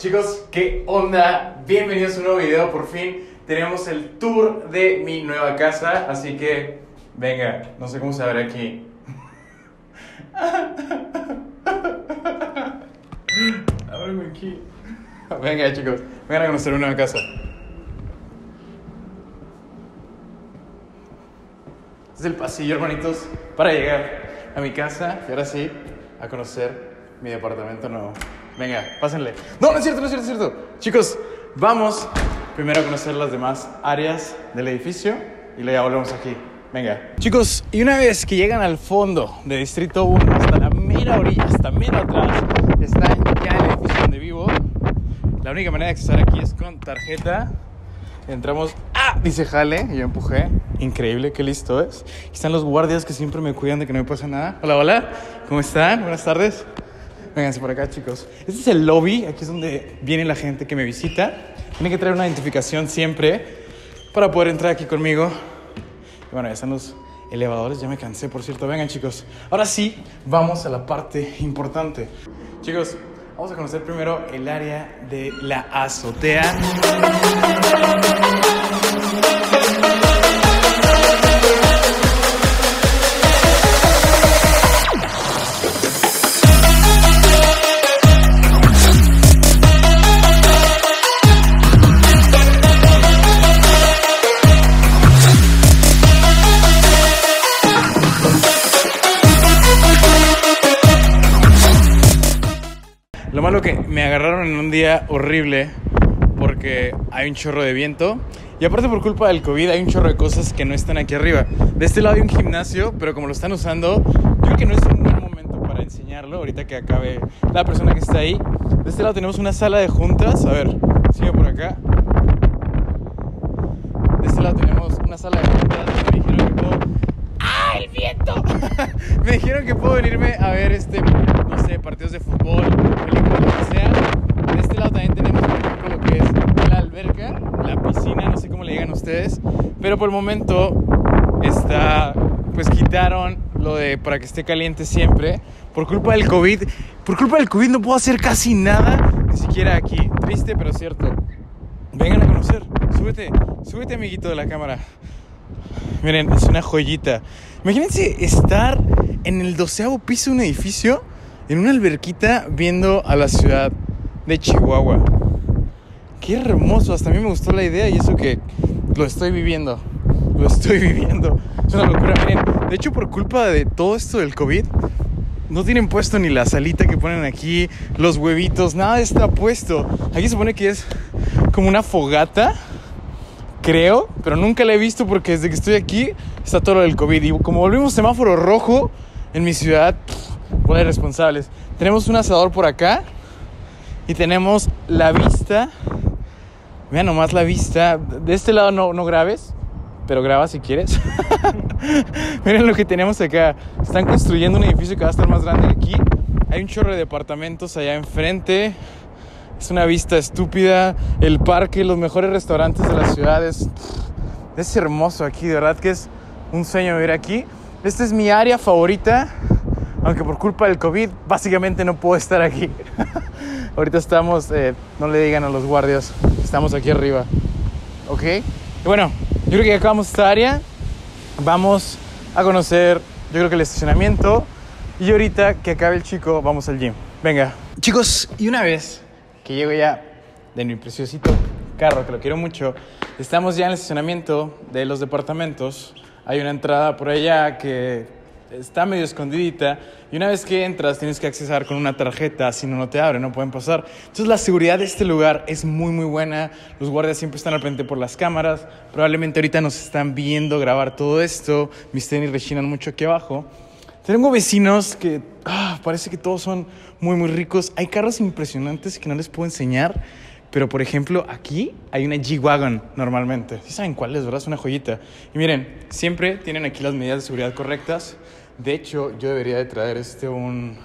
Chicos, ¿qué onda? Bienvenidos a un nuevo video, por fin tenemos el tour de mi nueva casa, así que venga, no sé cómo se abre aquí. Ábreme aquí. Venga chicos, vengan a conocer una nueva casa. Este es el pasillo, hermanitos, para llegar a mi casa y ahora sí, a conocer mi departamento nuevo. Venga, pásenle. No, no es cierto, no es cierto, es cierto. Chicos, vamos primero a conocer las demás áreas del edificio y luego volvemos aquí. Venga. Chicos, y una vez que llegan al fondo de Distrito 1, hasta la mera orilla, hasta mera atrás, está ya el edificio donde vivo. La única manera de accesar aquí es con tarjeta. Entramos. ¡Ah! Dice jale. Y yo empujé. Increíble, qué listo es. Aquí están los guardias que siempre me cuidan de que no me pase nada. Hola, hola. ¿Cómo están? Buenas tardes. Vénganse por acá, chicos. Este es el lobby. Aquí es donde viene la gente que me visita. Tiene que traer una identificación siempre para poder entrar aquí conmigo. Y bueno, ya están los elevadores. Ya me cansé, por cierto. Vengan, chicos. Ahora sí, vamos a la parte importante. Chicos, vamos a conocer primero el área de la azotea. Horrible porque hay un chorro de viento y aparte por culpa del COVID hay un chorro de cosas que no están aquí arriba. De este lado hay un gimnasio, pero como lo están usando, yo creo que no es un buen momento para enseñarlo ahorita que acabe la persona que está ahí. De este lado tenemos una sala de juntas, a ver, sigue por acá. De este lado tenemos una sala de juntas. Me dijeron que puedo ¡Ah, el viento! me dijeron que puedo venirme a ver este, no sé, partidos de fútbol, películas, lo que sea. También tenemos, por ejemplo, lo que es la alberca, la piscina, no sé cómo le digan ustedes. Pero por el momento está, pues quitaron lo de para que esté caliente siempre. Por culpa del COVID, por culpa del COVID no puedo hacer casi nada, ni siquiera aquí. Triste, pero cierto. Vengan a conocer, súbete, súbete amiguito de la cámara. Miren, es una joyita. Imagínense estar en el doceavo piso de un edificio, en una alberquita, viendo a la ciudad de Chihuahua. Qué hermoso, hasta a mí me gustó la idea y eso que lo estoy viviendo. Lo estoy viviendo. Es una locura, miren. De hecho, por culpa de todo esto del COVID, no tienen puesto ni la salita que ponen aquí, los huevitos, nada está puesto. Aquí se supone que es como una fogata creo, pero nunca la he visto porque desde que estoy aquí está todo lo del COVID. Y como volvimos semáforo rojo en mi ciudad, por responsables. Tenemos un asador por acá y tenemos la vista. Vean nomás la vista. De este lado no, no grabes, pero graba si quieres. Miren lo que tenemos acá. Están construyendo un edificio que va a estar más grande que aquí. Hay un chorro de departamentos allá enfrente. Es una vista estúpida. El parque, los mejores restaurantes de la ciudad. Es, es hermoso aquí. De verdad que es un sueño vivir aquí. Esta es mi área favorita. Aunque por culpa del COVID básicamente no puedo estar aquí. Ahorita estamos, eh, no le digan a los guardias, estamos aquí arriba. ¿Ok? Bueno, yo creo que ya acabamos esta área. Vamos a conocer, yo creo que el estacionamiento. Y ahorita que acabe el chico, vamos al gym. Venga. Chicos, y una vez que llego ya de mi preciosito carro, que lo quiero mucho, estamos ya en el estacionamiento de los departamentos. Hay una entrada por allá que está medio escondidita y una vez que entras tienes que accesar con una tarjeta, si no, no te abre, no pueden pasar. Entonces la seguridad de este lugar es muy muy buena, los guardias siempre están al frente por las cámaras, probablemente ahorita nos están viendo grabar todo esto, mis tenis rechinan mucho aquí abajo. Tengo vecinos que ah, parece que todos son muy muy ricos, hay carros impresionantes que no les puedo enseñar. Pero, por ejemplo, aquí hay una G-Wagon normalmente. ¿Sí saben cuál es, verdad? Es una joyita. Y miren, siempre tienen aquí las medidas de seguridad correctas. De hecho, yo debería de traer este un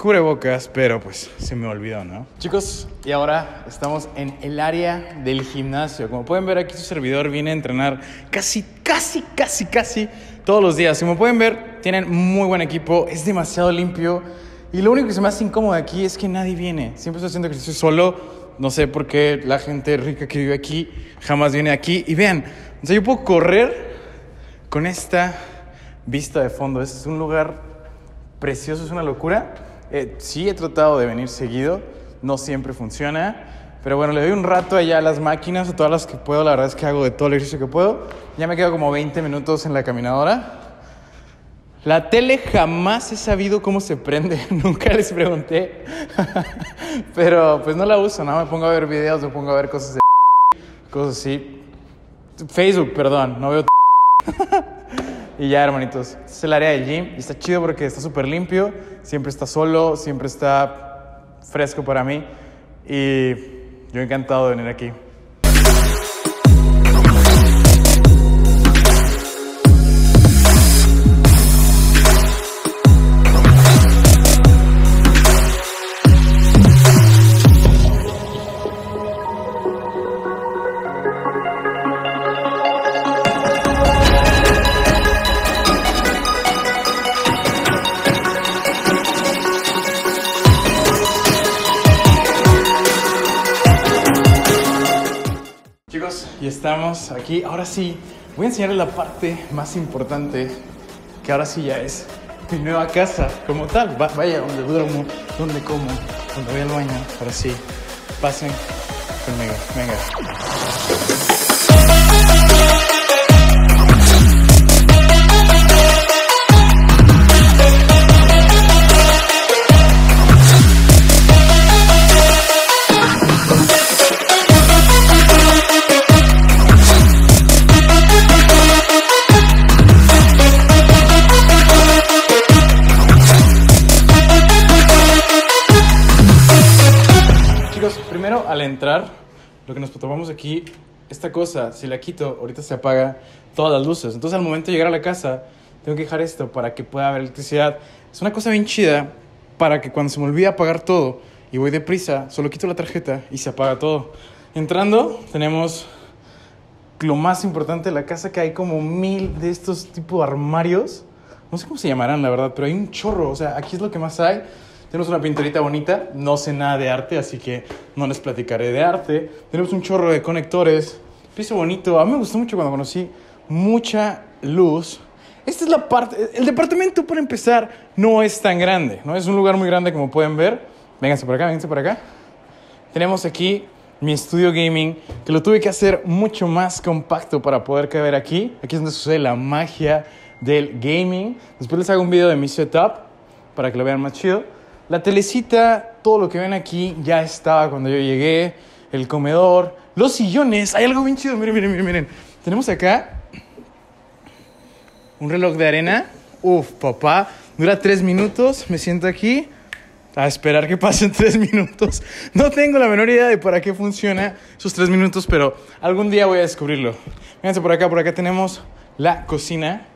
cubrebocas, pero pues se me olvidó, ¿no? Chicos, y ahora estamos en el área del gimnasio. Como pueden ver aquí su servidor viene a entrenar casi, casi, casi, casi todos los días. Como pueden ver, tienen muy buen equipo, es demasiado limpio. Y lo único que se me hace incómodo aquí es que nadie viene. Siempre estoy haciendo ejercicio solo. No sé por qué la gente rica que vive aquí jamás viene aquí. Y vean, o yo puedo correr con esta vista de fondo. Este es un lugar precioso, es una locura. Eh, sí he tratado de venir seguido, no siempre funciona. Pero bueno, le doy un rato allá a las máquinas, a todas las que puedo. La verdad es que hago de todo el ejercicio que puedo. Ya me quedo como 20 minutos en la caminadora. La tele jamás he sabido cómo se prende, nunca les pregunté. Pero pues no la uso, ¿no? Me pongo a ver videos, me pongo a ver cosas de... cosas así. Facebook, perdón, no veo... y ya, hermanitos, este es el área del gym y está chido porque está súper limpio, siempre está solo, siempre está fresco para mí y yo encantado de venir aquí. Estamos aquí. Ahora sí, voy a enseñarles la parte más importante, que ahora sí ya es mi nueva casa como tal. Va- vaya, donde duermo, donde como, donde voy al baño. Ahora sí, pasen conmigo. Venga. Que nos tomamos aquí, esta cosa, si la quito, ahorita se apaga todas las luces. Entonces al momento de llegar a la casa, tengo que dejar esto para que pueda haber electricidad. Es una cosa bien chida para que cuando se me olvide apagar todo y voy deprisa, solo quito la tarjeta y se apaga todo. Entrando, tenemos lo más importante de la casa, que hay como mil de estos tipos de armarios. No sé cómo se llamarán, la verdad, pero hay un chorro. O sea, aquí es lo que más hay. Tenemos una pinturita bonita. No sé nada de arte, así que no les platicaré de arte. Tenemos un chorro de conectores. Piso bonito. A mí me gustó mucho cuando conocí mucha luz. Esta es la parte. El departamento, para empezar, no es tan grande. No es un lugar muy grande como pueden ver. Vénganse por acá, vénganse por acá. Tenemos aquí mi estudio gaming, que lo tuve que hacer mucho más compacto para poder caber aquí. Aquí es donde sucede la magia del gaming. Después les hago un video de mi setup para que lo vean más chido. La telecita, todo lo que ven aquí ya estaba cuando yo llegué. El comedor, los sillones. Hay algo bien chido. Miren, miren, miren, miren. Tenemos acá un reloj de arena. Uf, papá. Dura tres minutos. Me siento aquí a esperar que pasen tres minutos. No tengo la menor idea de para qué funciona esos tres minutos, pero algún día voy a descubrirlo. Fíjense por acá, por acá tenemos la cocina.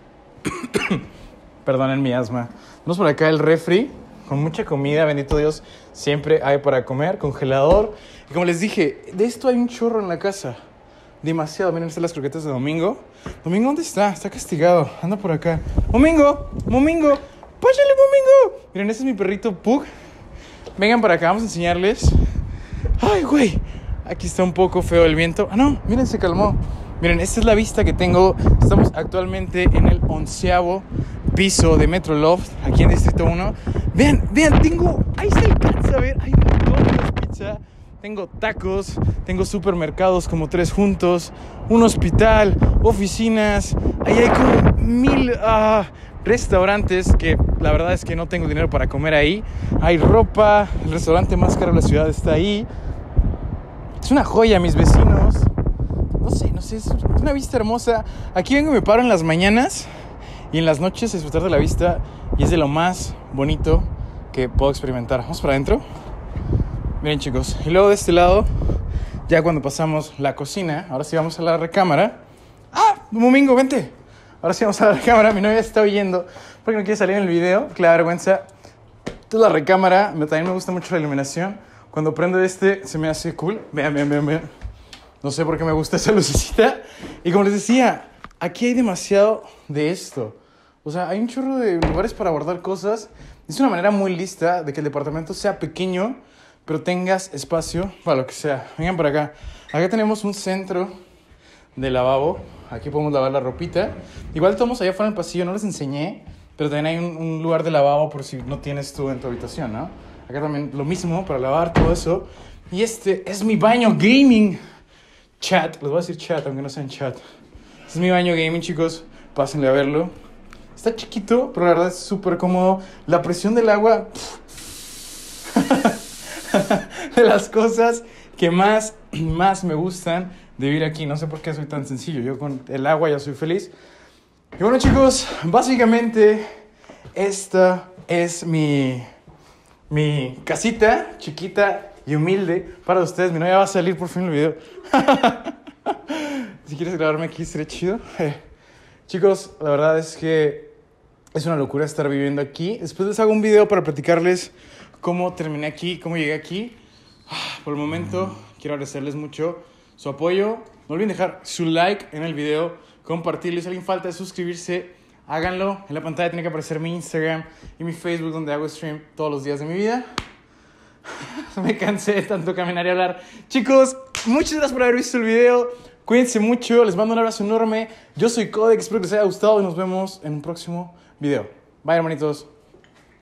Perdonen mi asma. Tenemos por acá el refri con mucha comida, bendito Dios. Siempre hay para comer, congelador. Y como les dije, de esto hay un chorro en la casa. Demasiado. Miren, estas las croquetas de Domingo. Domingo, ¿dónde está? Está castigado. Anda por acá. Domingo, Domingo, pásale, Domingo. Miren, este es mi perrito Pug. Vengan para acá, vamos a enseñarles. Ay, güey. Aquí está un poco feo el viento. Ah, no, miren, se calmó. Miren, esta es la vista que tengo. Estamos actualmente en el onceavo piso de Metro Loft, aquí en Distrito 1. Vean, vean, tengo. Ahí se alcanza a ver. Hay un McDonald's pizza. Tengo tacos, tengo supermercados como tres juntos, un hospital, oficinas. Ahí hay como mil ah, restaurantes que la verdad es que no tengo dinero para comer ahí. Hay ropa, el restaurante más caro de la ciudad está ahí. Es una joya, mis vecinos. Es una vista hermosa. Aquí vengo y me paro en las mañanas y en las noches a disfrutar de la vista y es de lo más bonito que puedo experimentar. Vamos para adentro. Miren chicos, y luego de este lado, ya cuando pasamos la cocina, ahora sí vamos a la recámara. ¡Ah! Domingo, vente. Ahora sí vamos a la recámara. Mi novia está oyendo porque no quiere salir en el video, que le da vergüenza. Esta es la recámara, también me gusta mucho la iluminación. Cuando prendo este se me hace cool. Vean, vean, vean, vean. No sé por qué me gusta esa lucecita. Y como les decía, aquí hay demasiado de esto. O sea, hay un chorro de lugares para guardar cosas. Es una manera muy lista de que el departamento sea pequeño, pero tengas espacio para lo que sea. Vengan por acá. Acá tenemos un centro de lavabo. Aquí podemos lavar la ropita. Igual estamos allá afuera en el pasillo, no les enseñé, pero también hay un, un lugar de lavabo por si no tienes tú en tu habitación, ¿no? Acá también lo mismo para lavar todo eso. Y este es mi baño gaming. Chat, les voy a decir chat, aunque no sean chat. Este es mi baño gaming, chicos. Pásenle a verlo. Está chiquito, pero la verdad es súper cómodo. La presión del agua. de las cosas que más, más me gustan de vivir aquí. No sé por qué soy tan sencillo. Yo con el agua ya soy feliz. Y bueno, chicos, básicamente esta es mi, mi casita chiquita y humilde para ustedes. Mi novia va a salir por fin el video. si quieres grabarme aquí, sería chido. Chicos, la verdad es que es una locura estar viviendo aquí. Después les hago un video para platicarles cómo terminé aquí, cómo llegué aquí. Ah, por el momento, quiero agradecerles mucho su apoyo. No olviden dejar su like en el video, compartirlo. Si alguien falta de suscribirse, háganlo. En la pantalla tiene que aparecer mi Instagram y mi Facebook, donde hago stream todos los días de mi vida. Me cansé de tanto caminar y hablar. Chicos, muchas gracias por haber visto el video. Cuídense mucho, les mando un abrazo enorme. Yo soy Codex, espero que les haya gustado y nos vemos en un próximo video. Bye, hermanitos.